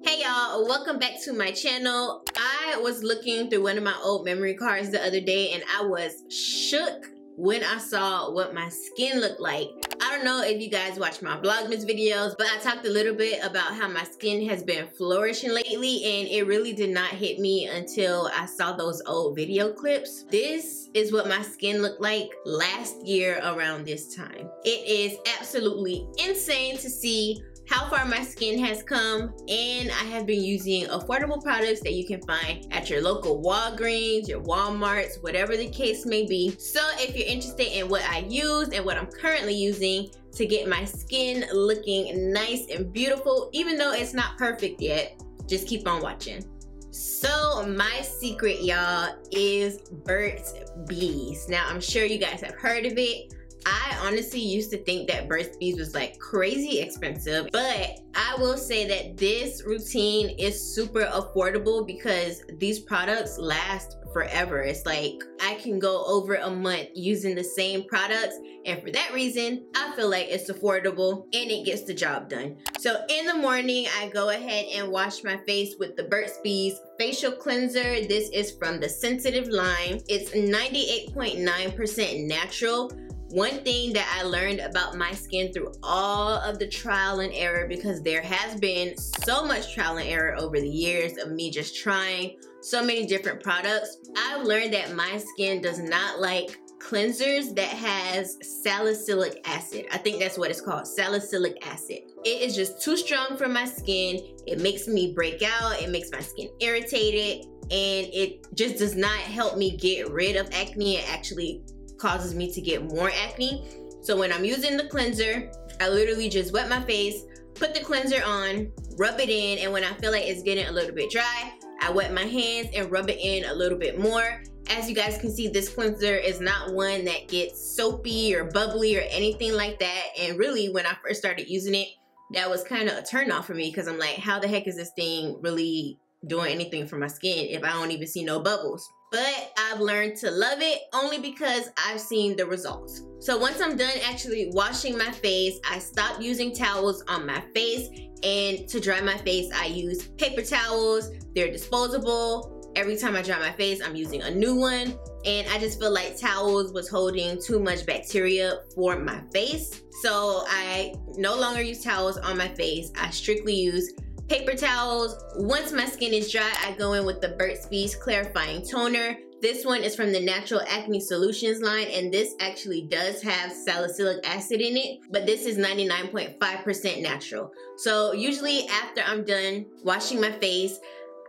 Hey y'all, welcome back to my channel. I was looking through one of my old memory cards the other day and I was shook when I saw what my skin looked like. I don't know if you guys watch my Vlogmas videos, but I talked a little bit about how my skin has been flourishing lately and it really did not hit me until I saw those old video clips. This is what my skin looked like last year around this time. It is absolutely insane to see how far my skin has come and I have been using affordable products that you can find at your local Walgreens, your Walmarts, whatever the case may be. So if you're interested in what I use and what I'm currently using to get my skin looking nice and beautiful, even though it's not perfect yet, just keep on watching. So my secret, y'all, is Burt's Bees. Now I'm sure you guys have heard of it. I honestly used to think that Burt's Bees was like crazy expensive, but I will say that this routine is super affordable because these products last forever. It's like I can go over a month using the same products and for that reason, I feel like it's affordable and it gets the job done. So in the morning, I go ahead and wash my face with the Burt's Bees facial cleanser. This is from the Sensitive line. It's 98.9% natural one thing that I learned about my skin through all of the trial and error, because there has been so much trial and error over the years of me just trying so many different products, I've learned that my skin does not like cleansers that has salicylic acid. I think that's what it's called, salicylic acid. It is just too strong for my skin. It makes me break out. It makes my skin irritated and it just does not help me get rid of acne. It actually causes me to get more acne. So when I'm using the cleanser, I literally just wet my face, put the cleanser on, rub it in, and when I feel like it's getting a little bit dry, I wet my hands and rub it in a little bit more. As you guys can see, this cleanser is not one that gets soapy or bubbly or anything like that. And really, when I first started using it, that was kind of a turn off for me because I'm like, how the heck is this thing really doing anything for my skin if I don't even see no bubbles? But I've learned to love it only because I've seen the results. So once I'm done actually washing my face, I stop using towels on my face and to dry my face, I use paper towels. They're disposable. Every time I dry my face, I'm using a new one. And I just feel like towels was holding too much bacteria for my face. So I no longer use towels on my face. I strictly use paper towels. Once my skin is dry, I go in with the Burt's Bees Clarifying Toner. This one is from the Natural Acne Solutions line, and this actually does have salicylic acid in it, but this is 99.5% natural. So usually after I'm done washing my face,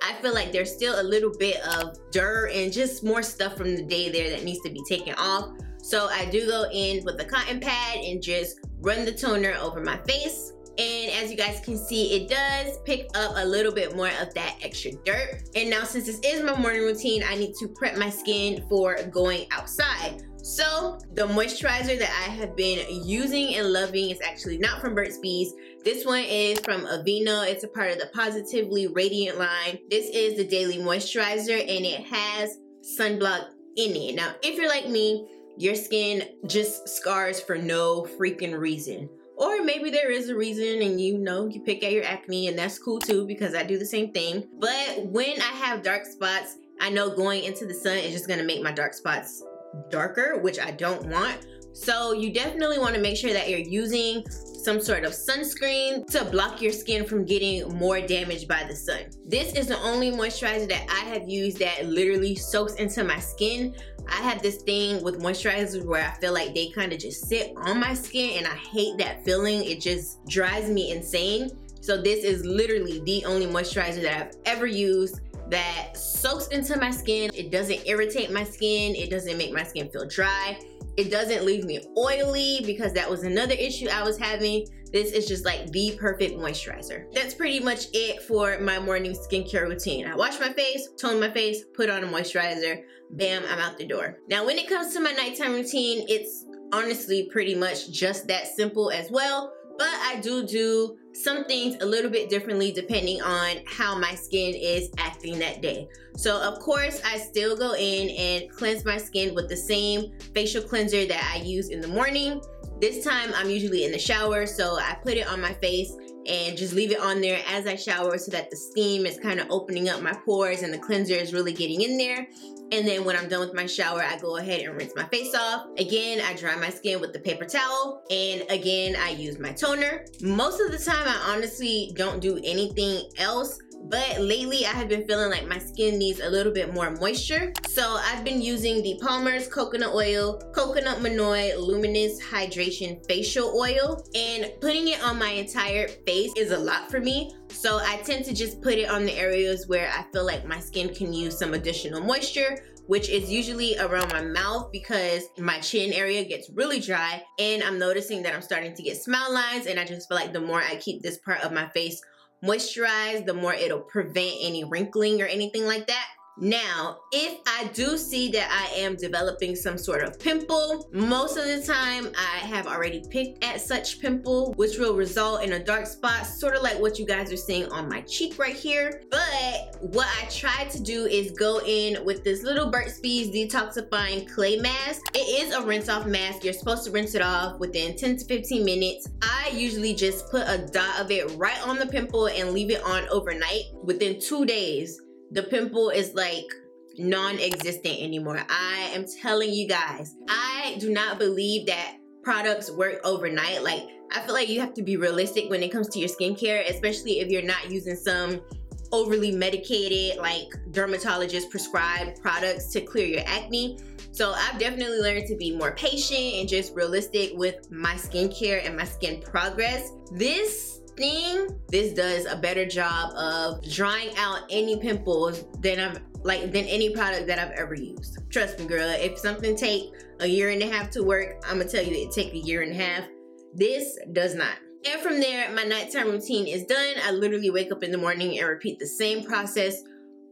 I feel like there's still a little bit of dirt and just more stuff from the day there that needs to be taken off. So I do go in with a cotton pad and just run the toner over my face. And as you guys can see, it does pick up a little bit more of that extra dirt. And now since this is my morning routine, I need to prep my skin for going outside. So the moisturizer that I have been using and loving is actually not from Burt's Bees. This one is from Aveeno. It's a part of the Positively Radiant line. This is the daily moisturizer and it has sunblock in it. Now, if you're like me, your skin just scars for no freaking reason. Or maybe there is a reason and you know you pick at your acne and that's cool too because I do the same thing. But when I have dark spots, I know going into the sun is just gonna make my dark spots darker, which I don't want. So you definitely wanna make sure that you're using some sort of sunscreen to block your skin from getting more damaged by the sun. This is the only moisturizer that I have used that literally soaks into my skin. I have this thing with moisturizers where I feel like they kind of just sit on my skin and I hate that feeling. It just drives me insane. So this is literally the only moisturizer that I've ever used that soaks into my skin. It doesn't irritate my skin. It doesn't make my skin feel dry. It doesn't leave me oily because that was another issue I was having. This is just like the perfect moisturizer. That's pretty much it for my morning skincare routine. I wash my face, tone my face, put on a moisturizer, bam, I'm out the door. Now, when it comes to my nighttime routine, it's honestly pretty much just that simple as well. But I do do some things a little bit differently depending on how my skin is acting that day. So of course, I still go in and cleanse my skin with the same facial cleanser that I use in the morning. This time I'm usually in the shower, so I put it on my face and just leave it on there as I shower so that the steam is kind of opening up my pores and the cleanser is really getting in there. And then when I'm done with my shower, I go ahead and rinse my face off. Again, I dry my skin with the paper towel. And again, I use my toner. Most of the time, I honestly don't do anything else but lately I have been feeling like my skin needs a little bit more moisture. So I've been using the Palmer's Coconut Oil, Coconut Monoi Luminous Hydration Facial Oil, and putting it on my entire face is a lot for me. So I tend to just put it on the areas where I feel like my skin can use some additional moisture which is usually around my mouth because my chin area gets really dry and I'm noticing that I'm starting to get smile lines and I just feel like the more I keep this part of my face moisturized, the more it'll prevent any wrinkling or anything like that. Now, if I do see that I am developing some sort of pimple, most of the time I have already picked at such pimple, which will result in a dark spot, sort of like what you guys are seeing on my cheek right here. But what I try to do is go in with this little Burt's Bees detoxifying clay mask. It is a rinse off mask. You're supposed to rinse it off within 10 to 15 minutes. I usually just put a dot of it right on the pimple and leave it on overnight. Within two days, the pimple is like non-existent anymore. I am telling you guys, I do not believe that products work overnight. Like I feel like you have to be realistic when it comes to your skincare, especially if you're not using some overly medicated, like dermatologist prescribed products to clear your acne. So I've definitely learned to be more patient and just realistic with my skincare and my skin progress. This thing, this does a better job of drying out any pimples than I've like than any product that I've ever used. Trust me, girl. If something take a year and a half to work, I'm gonna tell you it take a year and a half. This does not. And from there, my nighttime routine is done. I literally wake up in the morning and repeat the same process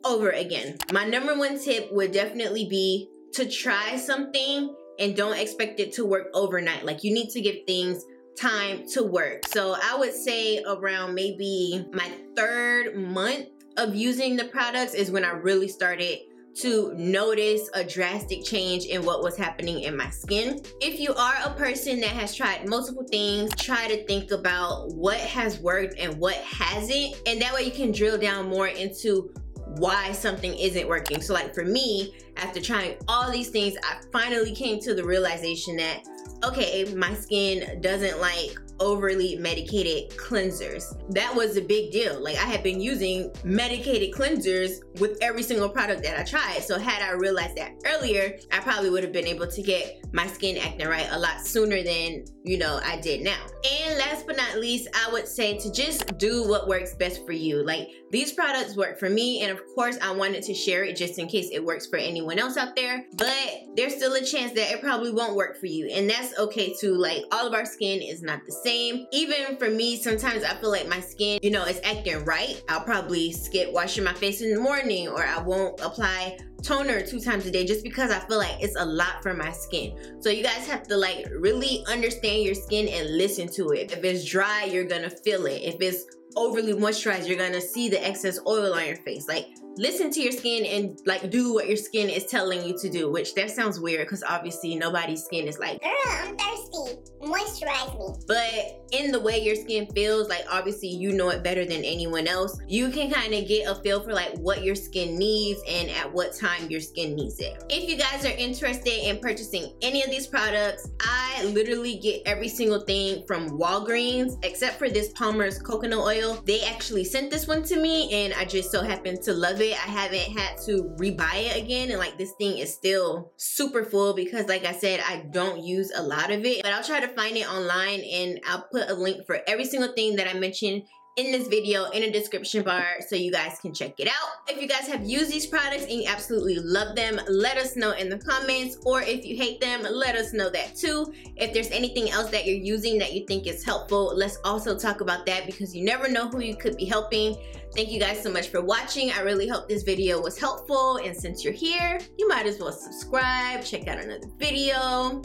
over again. My number one tip would definitely be to try something and don't expect it to work overnight. Like you need to give things time to work. So I would say around maybe my third month of using the products is when I really started to notice a drastic change in what was happening in my skin. If you are a person that has tried multiple things, try to think about what has worked and what hasn't. And that way you can drill down more into why something isn't working. So like for me, after trying all these things, I finally came to the realization that okay, my skin doesn't like overly medicated cleansers. That was a big deal. Like I had been using medicated cleansers with every single product that I tried. So had I realized that earlier, I probably would have been able to get my skin acting right a lot sooner than, you know, I did now. And last but not least, I would say to just do what works best for you. Like these products work for me. And of course, I wanted to share it just in case it works for anyone else out there. But there's still a chance that it probably won't work for you. And that's okay too. Like all of our skin is not the same. Even for me, sometimes I feel like my skin, you know, is acting right. I'll probably skip washing my face in the morning or I won't apply toner two times a day just because I feel like it's a lot for my skin. So you guys have to like really understand your skin and listen to it. If it's dry, you're gonna feel it. If it's overly moisturized, you're gonna see the excess oil on your face. Like listen to your skin and like do what your skin is telling you to do, which that sounds weird because obviously nobody's skin is like, girl, I'm thirsty, moisturize me. But in the way your skin feels, like obviously you know it better than anyone else, you can kind of get a feel for like what your skin needs and at what time your skin needs it. If you guys are interested in purchasing any of these products, I literally get every single thing from Walgreens except for this Palmer's coconut oil. They actually sent this one to me and I just so happen to love it it. I haven't had to rebuy it again. And like this thing is still super full because like I said, I don't use a lot of it. But I'll try to find it online and I'll put a link for every single thing that I mentioned in this video in the description bar so you guys can check it out. If you guys have used these products and you absolutely love them, let us know in the comments. Or if you hate them, let us know that too. If there's anything else that you're using that you think is helpful, let's also talk about that because you never know who you could be helping. Thank you guys so much for watching. I really hope this video was helpful. And since you're here, you might as well subscribe, check out another video.